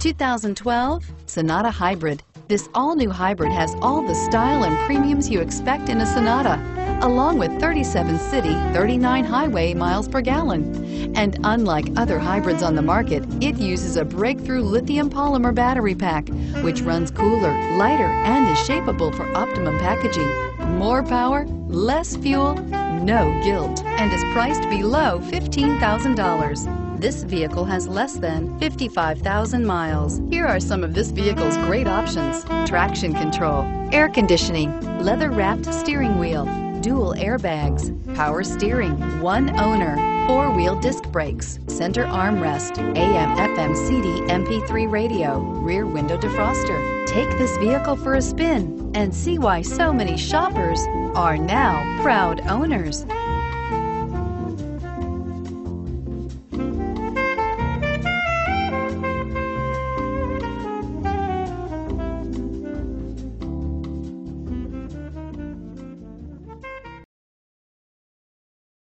2012 Sonata Hybrid. This all-new hybrid has all the style and premiums you expect in a Sonata, along with 37 city, 39 highway miles per gallon. And unlike other hybrids on the market, it uses a breakthrough lithium polymer battery pack, which runs cooler, lighter, and is shapeable for optimum packaging. More power, less fuel, no guilt, and is priced below $15,000. This vehicle has less than 55,000 miles. Here are some of this vehicle's great options. Traction control, air conditioning, leather-wrapped steering wheel, dual airbags, power steering, one owner, four-wheel disc brakes, center armrest, AM, FM, CD, MP3 radio, rear window defroster. Take this vehicle for a spin and see why so many shoppers are now proud owners.